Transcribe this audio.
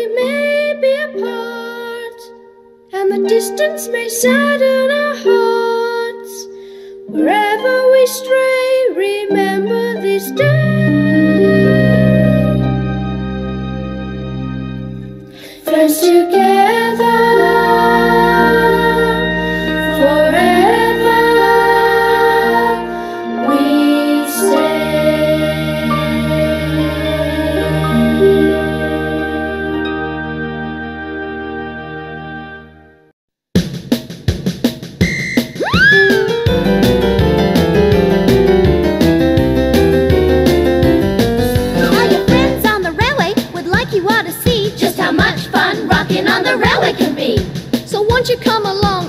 we may be apart, and the distance may sadden our hearts. Wherever we stray, remember this day. First together. Cinderella be. So won't you come along?